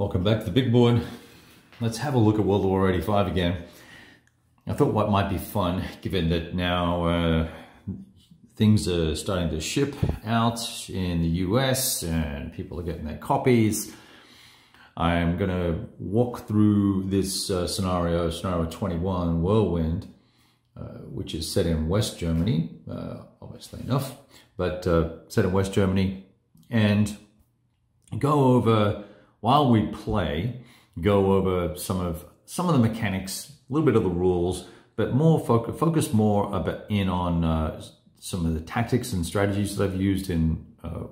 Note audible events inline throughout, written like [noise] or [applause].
Welcome back to the big board. Let's have a look at World War 85 again. I thought what might be fun, given that now uh, things are starting to ship out in the US and people are getting their copies. I'm going to walk through this uh, scenario, scenario 21, Whirlwind, uh, which is set in West Germany, uh, obviously enough, but uh, set in West Germany, and go over while we play, go over some of some of the mechanics, a little bit of the rules, but more focus, focus more in on uh, some of the tactics and strategies that I've used in uh,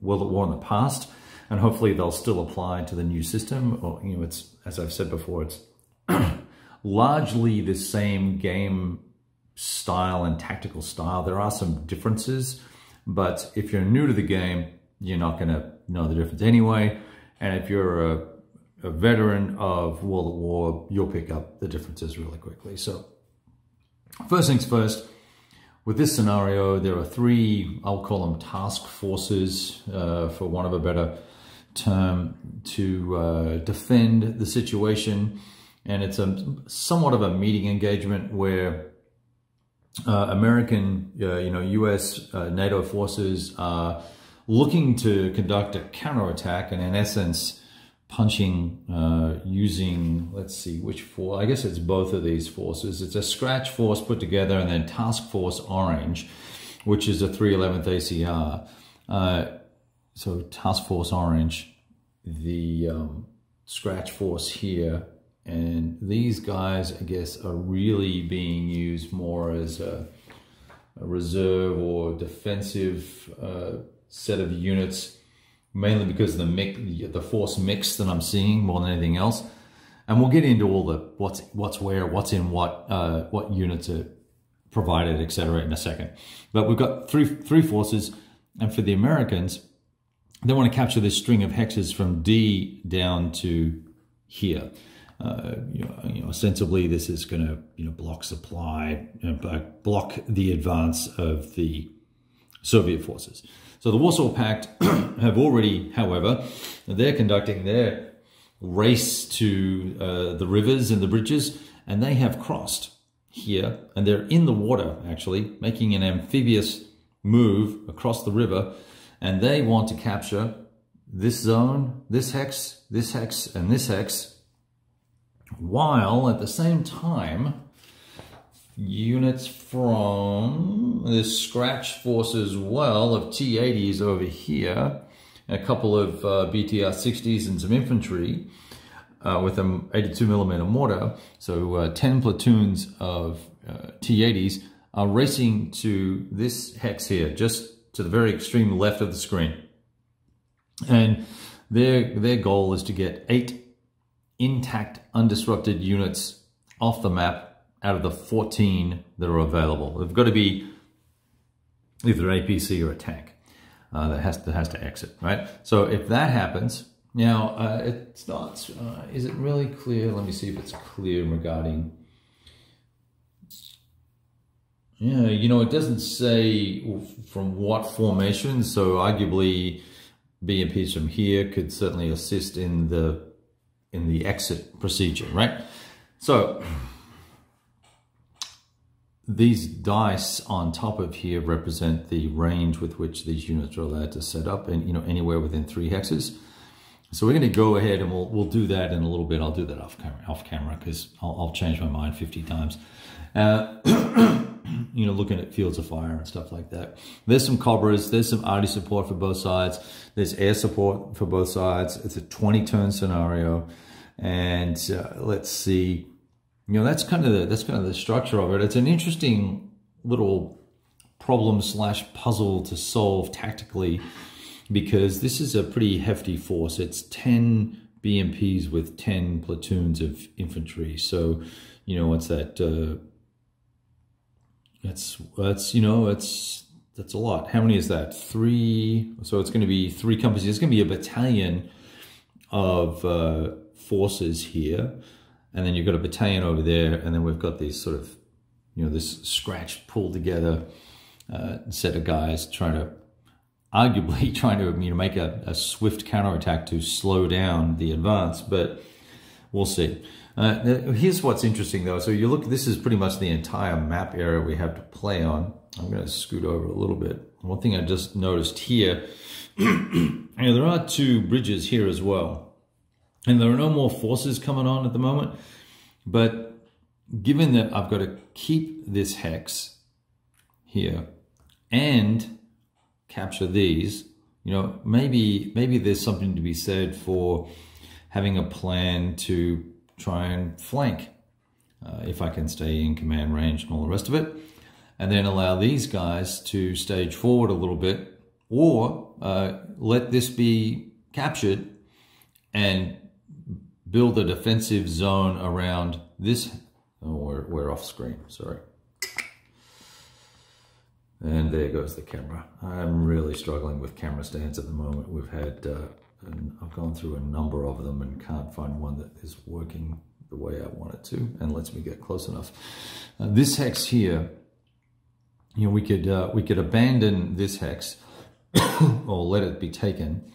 World at War in the past, and hopefully they'll still apply to the new system. Or you know, it's as I've said before, it's [clears throat] largely the same game style and tactical style. There are some differences, but if you're new to the game, you're not going to know the difference anyway. And if you're a, a veteran of World at War, you'll pick up the differences really quickly. So first things first, with this scenario, there are three, I'll call them task forces, uh, for one of a better term, to uh, defend the situation. And it's a somewhat of a meeting engagement where uh, American, uh, you know, U.S. Uh, NATO forces are looking to conduct a counterattack and in essence punching uh, using, let's see, which force, I guess it's both of these forces. It's a scratch force put together and then task force orange, which is a 311th ACR. Uh, so task force orange, the um, scratch force here, and these guys, I guess, are really being used more as a, a reserve or defensive uh, set of units, mainly because the mix, the force mix that I'm seeing more than anything else. And we'll get into all the what's what's where, what's in what, uh, what units are provided, etc. in a second. But we've got three three forces, and for the Americans, they want to capture this string of hexes from D down to here. Uh, you, know, you know, ostensibly this is going to you know block supply, uh, block the advance of the Soviet forces. So the Warsaw Pact [clears throat] have already, however, they're conducting their race to uh, the rivers and the bridges, and they have crossed here, and they're in the water, actually, making an amphibious move across the river, and they want to capture this zone, this hex, this hex, and this hex, while at the same time, units from this scratch force as well of T-80s over here, a couple of uh, BTR-60s and some infantry uh, with an 82 millimeter mortar. So uh, 10 platoons of uh, T-80s are racing to this hex here, just to the very extreme left of the screen. And their, their goal is to get eight intact, undisrupted units off the map out of the 14 that are available. They've got to be either APC or a tank uh, that has to, has to exit, right? So if that happens, now uh, it's not, uh, is it really clear? Let me see if it's clear regarding, yeah, you know, it doesn't say from what formation, so arguably BMPs from here could certainly assist in the in the exit procedure, right? So these dice on top of here represent the range with which these units are allowed to set up and you know anywhere within three hexes. So we're going to go ahead and we'll we'll do that in a little bit. I'll do that off camera off camera because I'll, I'll, change my mind 50 times. Uh, [clears throat] you know, looking at fields of fire and stuff like that. There's some Cobras. There's some arty support for both sides. There's air support for both sides. It's a 20 turn scenario. And uh, let's see you know, that's kind of the, that's kind of the structure of it. It's an interesting little problem slash puzzle to solve tactically because this is a pretty hefty force. It's 10 BMPs with 10 platoons of infantry. So, you know, what's that? Uh, that's, that's, you know, it's, that's a lot. How many is that? Three. So it's going to be three companies. It's going to be a battalion of uh, forces here and then you've got a battalion over there, and then we've got these sort of, you know, this scratch pulled together uh, set of guys trying to arguably [laughs] trying to you know make a, a swift counterattack to slow down the advance, but we'll see. Uh, here's what's interesting though. So you look, this is pretty much the entire map area we have to play on. I'm going to scoot over a little bit. One thing I just noticed here, [clears throat] you know, there are two bridges here as well. And there are no more forces coming on at the moment. But given that I've got to keep this hex here and capture these, you know, maybe maybe there's something to be said for having a plan to try and flank uh, if I can stay in command range and all the rest of it. And then allow these guys to stage forward a little bit or uh, let this be captured and build a defensive zone around this. Oh, we're, we're off screen, sorry. And there goes the camera. I'm really struggling with camera stands at the moment. We've had, uh, and I've gone through a number of them and can't find one that is working the way I want it to and lets me get close enough. Uh, this hex here, you know, we could uh, we could abandon this hex [coughs] or let it be taken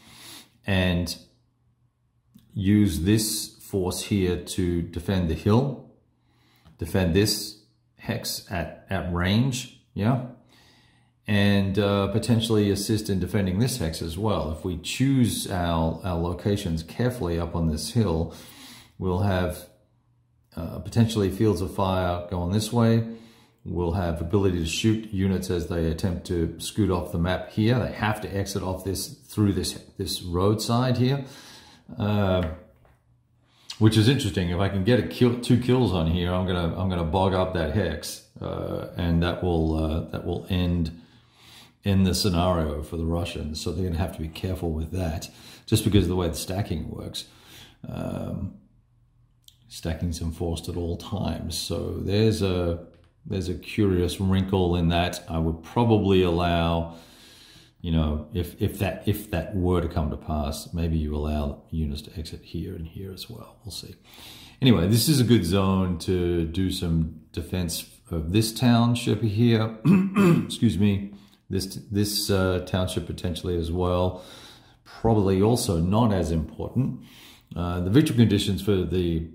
and use this force here to defend the hill, defend this hex at, at range, yeah, and uh, potentially assist in defending this hex as well. If we choose our, our locations carefully up on this hill, we'll have uh, potentially fields of fire going this way. We'll have ability to shoot units as they attempt to scoot off the map here. They have to exit off this through this this roadside here, uh, which is interesting. If I can get a kill, two kills on here, I'm gonna I'm gonna bog up that hex, uh, and that will uh, that will end in the scenario for the Russians. So they're to have to be careful with that, just because of the way the stacking works. Um, stacking's enforced at all times. So there's a there's a curious wrinkle in that. I would probably allow, you know, if if that if that were to come to pass, maybe you allow units to exit here and here as well. We'll see. Anyway, this is a good zone to do some defense of this township here. [clears throat] Excuse me this this uh, township potentially as well. Probably also not as important. Uh, the victory conditions for the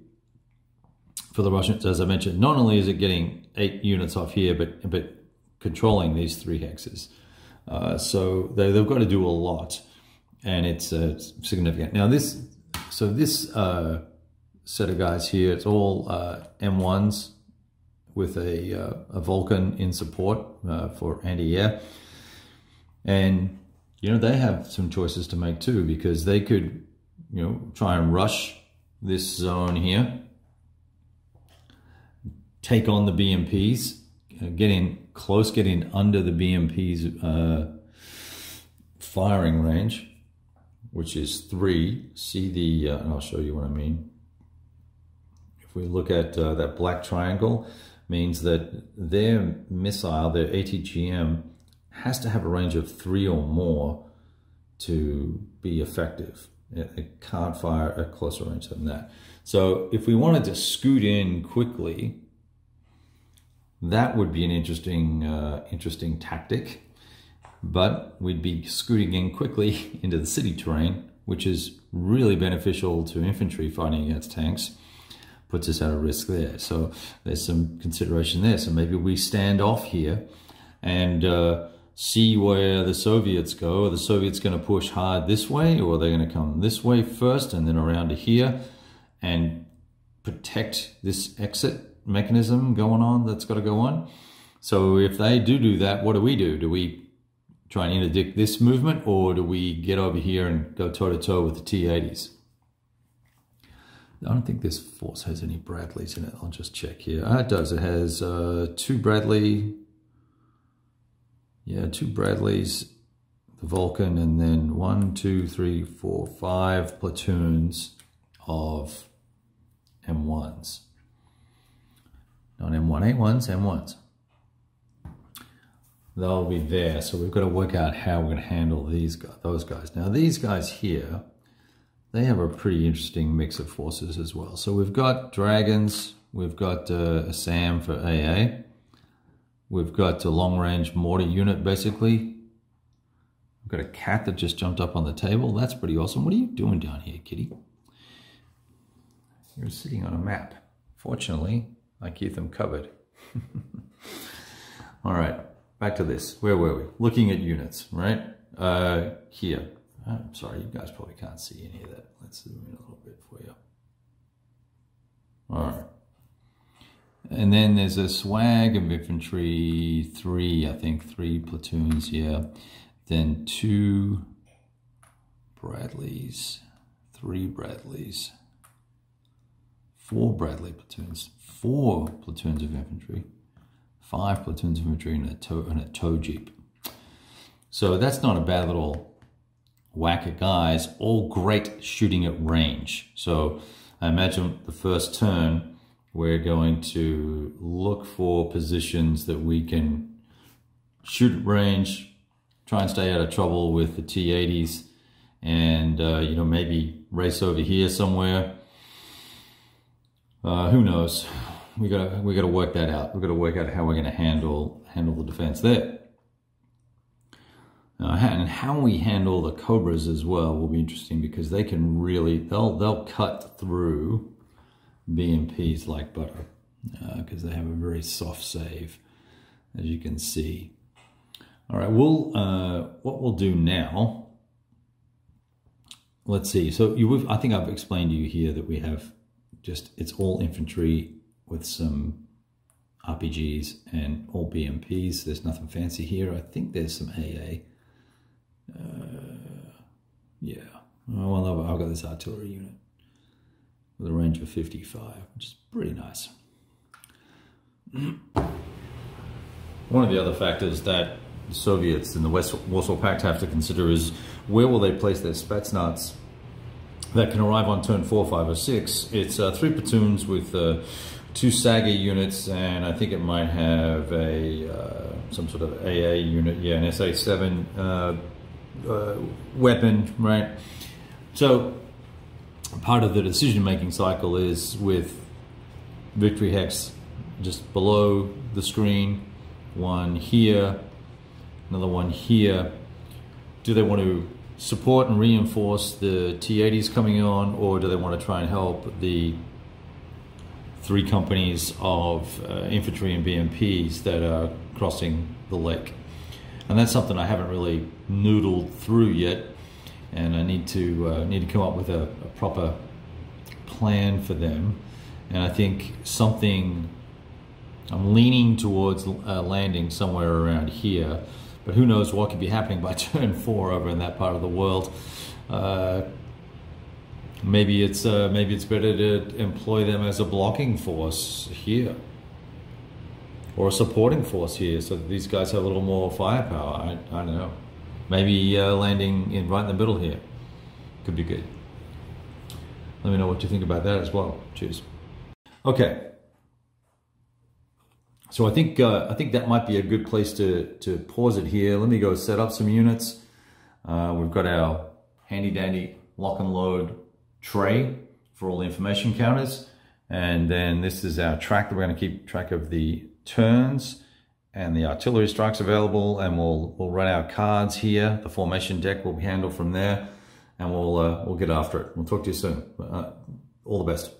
for the Russians, as I mentioned, not only is it getting eight units off here, but but controlling these three hexes. Uh, so they, have got to do a lot, and it's uh, significant. Now this, so this uh, set of guys here, it's all uh, M1s with a, uh, a Vulcan in support for anti-air. And, you know, they have some choices to make too, because they could, you know, try and rush this zone here, take on the BMPs, get in close, getting under the BMP's uh, firing range, which is three. See the, uh, I'll show you what I mean. If we look at uh, that black triangle, means that their missile, their ATGM, has to have a range of three or more to be effective. It, it can't fire a closer range than that. So if we wanted to scoot in quickly, that would be an interesting, uh, interesting tactic. But we'd be scooting in quickly [laughs] into the city terrain, which is really beneficial to infantry fighting against tanks. Puts us at a risk there. So there's some consideration there. So maybe we stand off here and uh, see where the Soviets go. Are the Soviets going to push hard this way or are they going to come this way first and then around to here and protect this exit mechanism going on that's got to go on? So if they do do that, what do we do? Do we try and interdict this movement or do we get over here and go toe-to-toe -to -toe with the T-80s? I don't think this force has any Bradleys in it. I'll just check here. Ah, it does. It has uh, two Bradley yeah, two Bradleys, the Vulcan, and then one, two, three, four, five platoons of M1s. Not M1A1s, M1s. They'll be there. So we've got to work out how we're going to handle these guys, those guys. Now these guys here, they have a pretty interesting mix of forces as well. So we've got Dragons, we've got uh, a SAM for AA, We've got a long range mortar unit basically. We've got a cat that just jumped up on the table. That's pretty awesome. What are you doing down here, kitty? You're sitting on a map. Fortunately, I keep them covered. [laughs] All right, back to this. Where were we? Looking at units, right? Uh, here. I'm sorry, you guys probably can't see any of that. Let's zoom in a little bit for you. All right. And then there's a swag of infantry, three, I think, three platoons here. Then two Bradleys, three Bradleys, four Bradley platoons, four platoons of infantry, five platoons of infantry, and a tow, a tow jeep. So that's not a bad little whack of guys, all great shooting at range. So I imagine the first turn, we're going to look for positions that we can shoot at range, try and stay out of trouble with the T-80s, and, uh, you know, maybe race over here somewhere. Uh, who knows? We gotta we gotta work that out. We gotta work out how we're gonna handle handle the defense there. Uh, and how we handle the cobras as well will be interesting because they can really they'll they'll cut through BMPs like butter because uh, they have a very soft save, as you can see. All right, we'll uh, what we'll do now. Let's see. So you, I think I've explained to you here that we have just it's all infantry with some RPGs and all BMPs. There's nothing fancy here. I think there's some AA. Uh, yeah. Oh, well, I've got this artillery unit with a range of 55, which is pretty nice. [clears throat] One of the other factors that the Soviets and the West Warsaw Pact have to consider is where will they place their Spetsnaz that can arrive on turn four, five, or six. It's uh, three platoons with uh, two Sagger units, and I think it might have a uh, some sort of AA unit, yeah, an SA-7 uh, uh, weapon, right? So part of the decision-making cycle is with Victory Hex just below the screen, one here, another one here. Do they want to support and reinforce the T-80s coming on, or do they want to try and help the three companies of uh, infantry and BMPs that are crossing the lake? And that's something I haven't really noodled through yet, and I need to uh, need to come up with a, a proper plan for them. And I think something I'm leaning towards uh, landing somewhere around here but who knows what could be happening by [laughs] turn four over in that part of the world. Uh, maybe it's uh, maybe it's better to employ them as a blocking force here or a supporting force here so these guys have a little more firepower. I, I don't know. Maybe uh, landing in right in the middle here could be good. Let me know what you think about that as well. Cheers. Okay, so I think uh, I think that might be a good place to, to pause it here. Let me go set up some units. Uh, we've got our handy dandy lock and load tray for all the information counters. And then this is our track that we're going to keep track of the turns and the artillery strikes available. And we'll, we'll run our cards here. The formation deck will be handled from there and we'll, uh, we'll get after it. We'll talk to you soon. Uh, all the best.